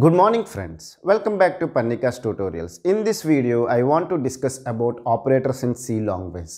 Good morning friends. Welcome back to Parnika's tutorials. In this video, I want to discuss about operators in C language.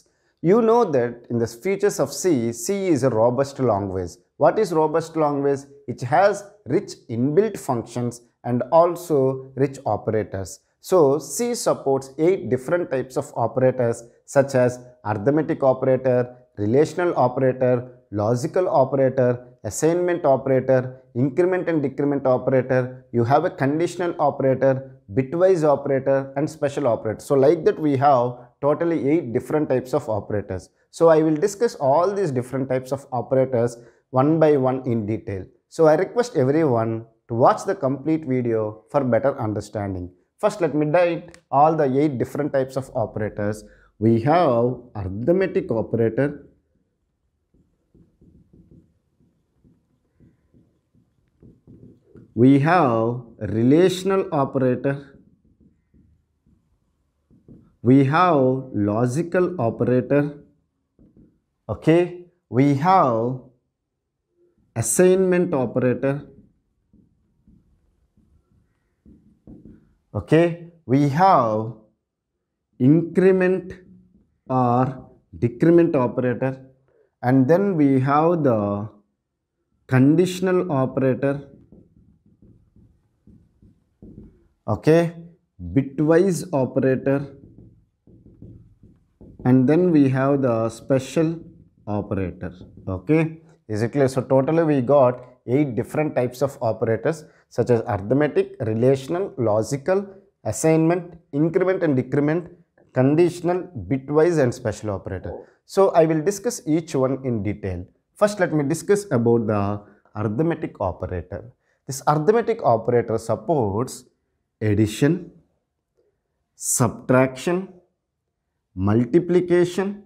You know that in the features of C, C is a robust language. What is robust language? It has rich inbuilt functions and also rich operators. So C supports 8 different types of operators such as arithmetic operator, relational operator, logical operator, assignment operator, increment and decrement operator, you have a conditional operator, bitwise operator and special operator. So like that we have totally 8 different types of operators. So I will discuss all these different types of operators one by one in detail. So I request everyone to watch the complete video for better understanding. First let me write all the 8 different types of operators. We have arithmetic operator, we have relational operator. We have logical operator. Okay? We have assignment operator. Okay? We have increment or decrement operator. And then we have the conditional operator okay? Bitwise operator. And then we have the special operator. Okay? Is it clear? So totally we got eight different types of operators such as arithmetic relational logical assignment increment and decrement conditional bitwise and special operator. So i will discuss each one in detail. First let me discuss about the arithmetic operator. This arithmetic operator supports addition, subtraction, multiplication,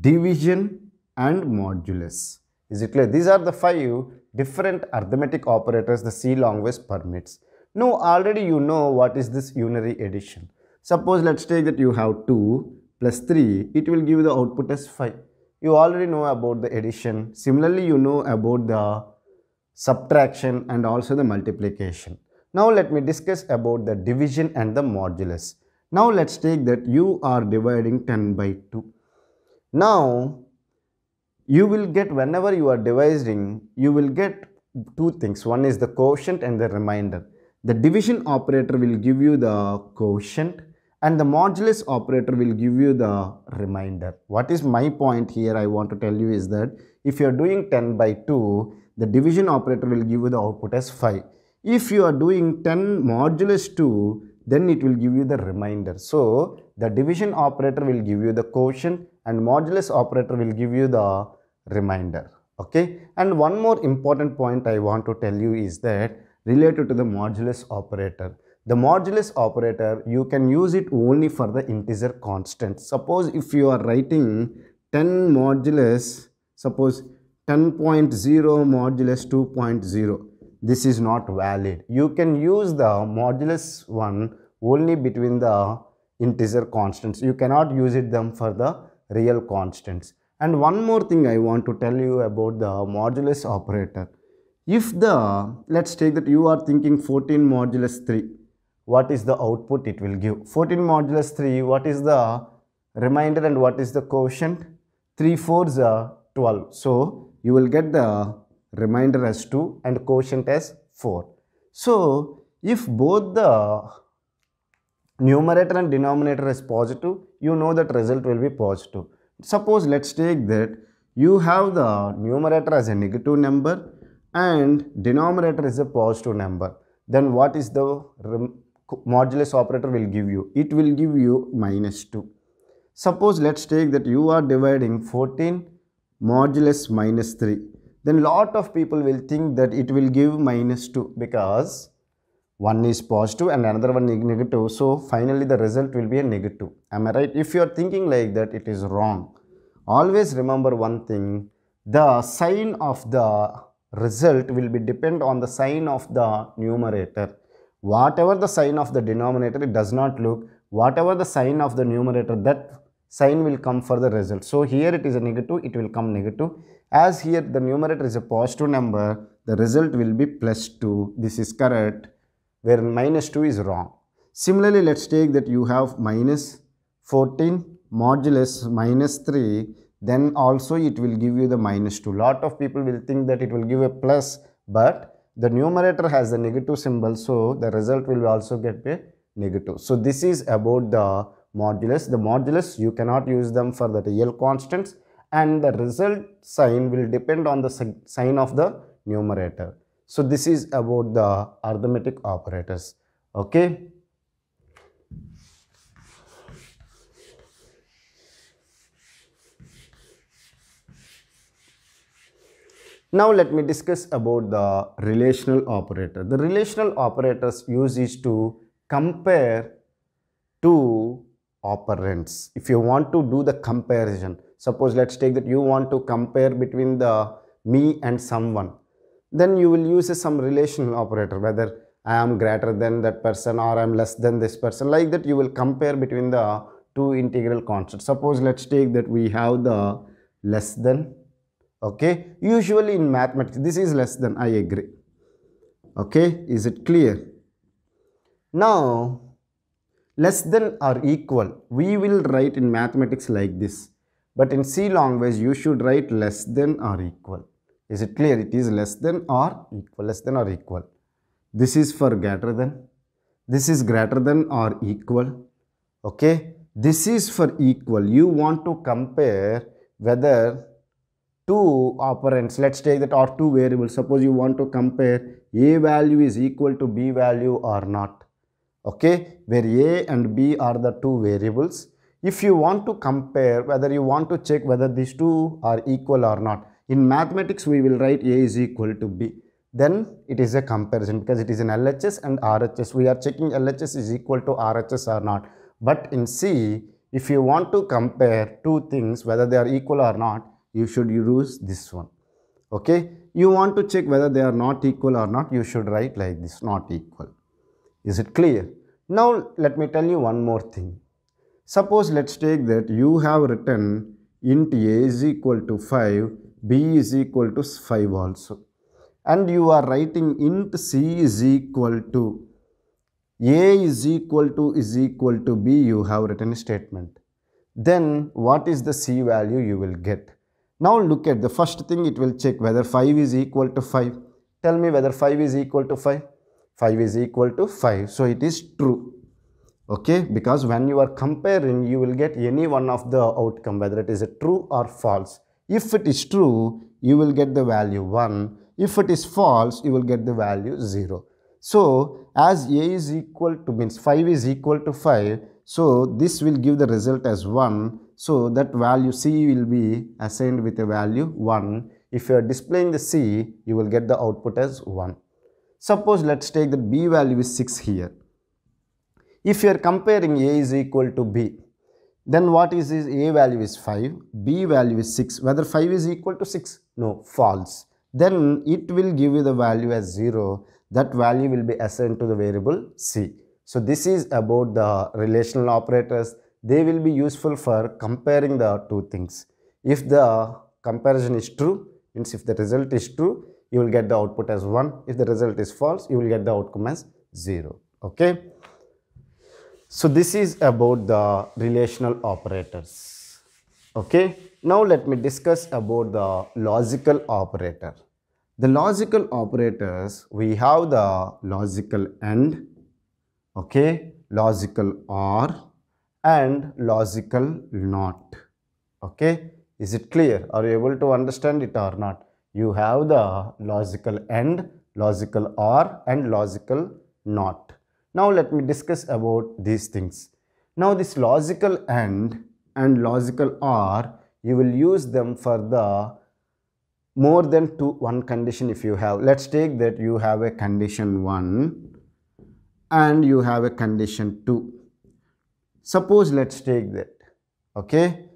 division and modulus. Is it clear? These are the five different arithmetic operators the C language permits. Now already you know what is this unary addition. Suppose let's take that you have 2 plus 3, it will give the output as 5. You already know about the addition. Similarly, you know about the subtraction and also the multiplication. Now let me discuss about the division and the modulus. Now let's take that you are dividing 10 by 2. Now you will get whenever you are dividing, you will get two things. One is the quotient and the remainder. The division operator will give you the quotient and the modulus operator will give you the remainder. What is my point here I want to tell you is that if you are doing 10 by 2, the division operator will give you the output as 5 if you are doing 10 modulus 2, then it will give you the remainder. So, the division operator will give you the quotient and modulus operator will give you the remainder. Okay. And one more important point I want to tell you is that related to the modulus operator. The modulus operator, you can use it only for the integer constant. Suppose if you are writing 10 modulus, suppose 10.0 modulus 2.0 this is not valid. You can use the modulus one only between the integer constants. You cannot use it them for the real constants. And one more thing I want to tell you about the modulus operator. If the, let's take that you are thinking 14 modulus 3, what is the output it will give? 14 modulus 3, what is the remainder and what is the quotient? 3 4s are 12. So, you will get the remainder as 2 and quotient as 4. So, if both the numerator and denominator is positive, you know that result will be positive. Suppose let's take that you have the numerator as a negative number and denominator is a positive number. Then what is the modulus operator will give you? It will give you minus 2. Suppose let's take that you are dividing 14 modulus minus 3 then lot of people will think that it will give minus 2 because one is positive and another one is negative. So finally the result will be a negative. Am I right? If you are thinking like that, it is wrong. Always remember one thing, the sign of the result will be depend on the sign of the numerator. Whatever the sign of the denominator, it does not look. Whatever the sign of the numerator, that sign will come for the result. So here it is a negative, it will come negative. As here the numerator is a positive number, the result will be plus 2. This is correct. where minus 2 is wrong. Similarly, let's take that you have minus 14 modulus minus 3 then also it will give you the minus 2. Lot of people will think that it will give a plus but the numerator has the negative symbol so the result will also get a negative. So this is about the modulus. The modulus you cannot use them for the real constants and the result sign will depend on the sign of the numerator. So this is about the arithmetic operators. Okay. Now let me discuss about the relational operator. The relational operators use is to compare two operands. If you want to do the comparison, suppose let's take that you want to compare between the me and someone then you will use some relational operator whether I am greater than that person or I am less than this person like that you will compare between the two integral constants. Suppose let's take that we have the less than okay usually in mathematics this is less than I agree okay is it clear now less than or equal we will write in mathematics like this but in C language you should write less than or equal is it clear? It is less than or equal, less than or equal. This is for greater than. This is greater than or equal. Okay. This is for equal. You want to compare whether two operands, let's take that or two variables. Suppose you want to compare A value is equal to B value or not. Okay. Where A and B are the two variables. If you want to compare whether you want to check whether these two are equal or not in mathematics, we will write A is equal to B. Then it is a comparison because it is an LHS and RHS. We are checking LHS is equal to RHS or not. But in C, if you want to compare two things, whether they are equal or not, you should use this one. Okay. You want to check whether they are not equal or not, you should write like this, not equal. Is it clear? Now, let me tell you one more thing. Suppose let's take that you have written int a is equal to 5 b is equal to 5 also. And you are writing int c is equal to a is equal to is equal to b you have written a statement. Then what is the c value you will get? Now look at the first thing it will check whether 5 is equal to 5 tell me whether 5 is equal to 5 5 is equal to 5 so it is true okay because when you are comparing you will get any one of the outcome whether it is a true or false if it is true, you will get the value 1. If it is false, you will get the value 0. So, as a is equal to means 5 is equal to 5, so this will give the result as 1. So, that value c will be assigned with a value 1. If you are displaying the c, you will get the output as 1. Suppose let us take the b value is 6 here. If you are comparing a is equal to b, then what is his A value is 5, B value is 6. Whether 5 is equal to 6? No, false. Then it will give you the value as 0. That value will be assigned to the variable C. So this is about the relational operators. They will be useful for comparing the two things. If the comparison is true, means if the result is true, you will get the output as 1. If the result is false, you will get the outcome as 0. Okay. So this is about the relational operators. Okay. Now let me discuss about the logical operator. The logical operators, we have the logical AND, okay, logical OR and logical NOT. Okay. Is it clear? Are you able to understand it or not? You have the logical AND, logical OR and logical NOT. Now let me discuss about these things. Now this logical AND and logical OR, you will use them for the more than two one condition if you have. Let's take that you have a condition 1 and you have a condition 2. Suppose let's take that, okay.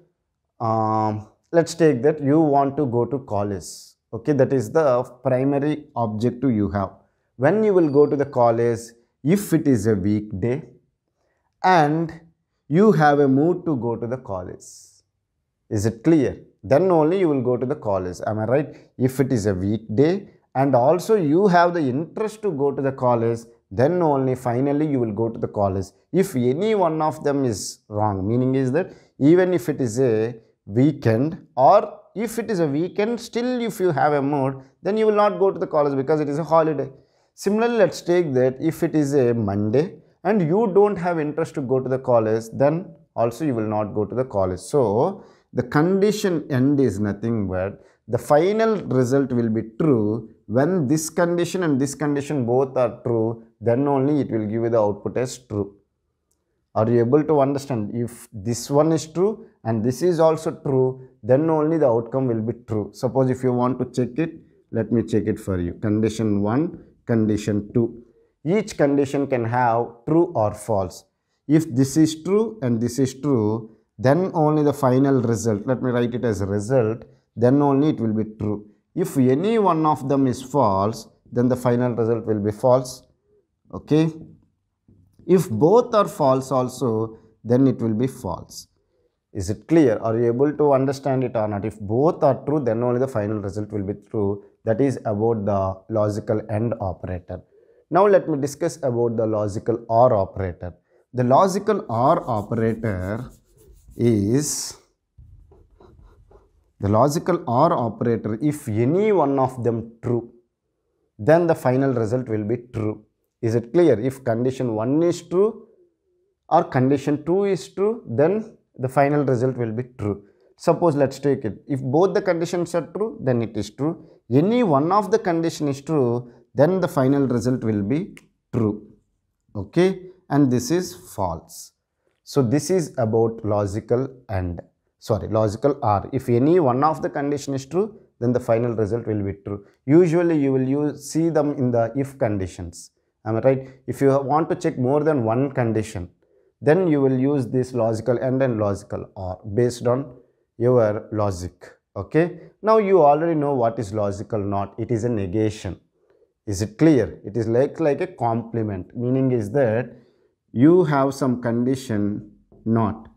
Um, let's take that you want to go to college, okay. That is the primary objective you have. When you will go to the college, if it is a weekday and you have a mood to go to the college. Is it clear? Then only you will go to the college. Am I right? If it is a weekday and also you have the interest to go to the college, then only finally you will go to the college. If any one of them is wrong, meaning is that even if it is a weekend or if it is a weekend, still if you have a mood, then you will not go to the college because it is a holiday. Similarly, let's take that if it is a Monday and you don't have interest to go to the college, then also you will not go to the college. So, the condition end is nothing but the final result will be true when this condition and this condition both are true then only it will give you the output as true are you able to understand if this one is true and this is also true. Then only the outcome will be true. Suppose if you want to check it let me check it for you. Condition 1 condition 2 each condition can have true or false. If this is true and this is true then only the final result let me write it as result then only it will be true. If any one of them is false then the final result will be false. Okay? If both are false also then it will be false is it clear? Are you able to understand it or not? If both are true then only the final result will be true. That is about the logical and operator. Now let me discuss about the logical or operator. The logical or operator is the logical or operator if any one of them true then the final result will be true. Is it clear? If condition 1 is true or condition 2 is true, then the final result will be true. Suppose let's take it. If both the conditions are true, then it is true. Any one of the condition is true, then the final result will be true. Okay. And this is false. So this is about logical and sorry logical or if any one of the condition is true then the final result will be true. Usually you will use see them in the if conditions am I right? If you want to check more than one condition, then you will use this logical and then logical or based on your logic. Okay. Now you already know what is logical not. It is a negation. Is it clear? It is like, like a complement. Meaning is that you have some condition not.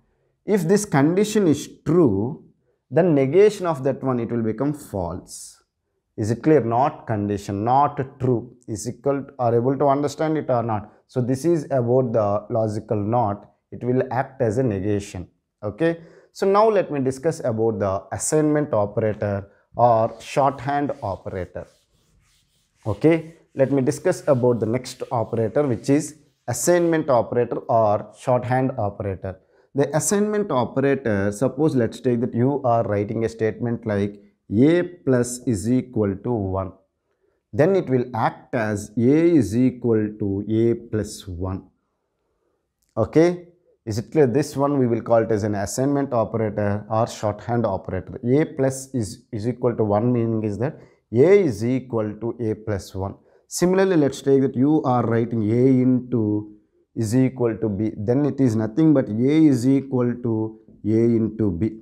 If this condition is true, then negation of that one, it will become false. Is it clear? Not condition, not true. Is equal to, are able to understand it or not? So this is about the logical not. It will act as a negation. Okay. So now let me discuss about the assignment operator or shorthand operator. Okay. Let me discuss about the next operator which is assignment operator or shorthand operator. The assignment operator, suppose let's take that you are writing a statement like a plus is equal to 1 then it will act as a is equal to a plus 1 okay? Is it clear? This one we will call it as an assignment operator or shorthand operator. A plus is is equal to 1 meaning is that a is equal to a plus 1 similarly let's take that you are writing a into is equal to b. Then it is nothing but a is equal to a into b.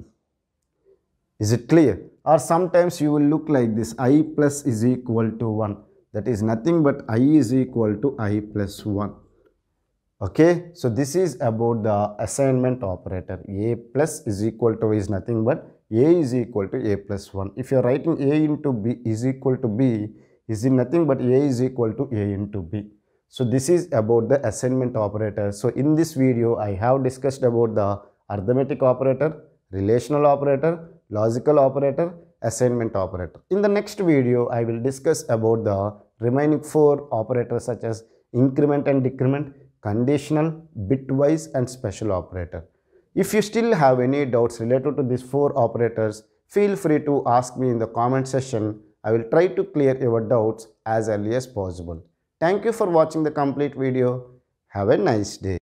Is it clear or sometimes you will look like this i plus is equal to 1 that is nothing but i is equal to i plus 1 okay? So this is about the assignment operator. A plus is equal to is nothing but a is equal to a plus 1 if you are writing a into b is equal to b is nothing but a is equal to a into b? So this is about the assignment operator. So in this video i have discussed about the arithmetic operator relational operator logical operator, assignment operator. In the next video, I will discuss about the remaining four operators such as increment and decrement, conditional, bitwise and special operator. If you still have any doubts related to these four operators, feel free to ask me in the comment section. I will try to clear your doubts as early as possible. Thank you for watching the complete video. Have a nice day.